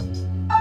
Bye.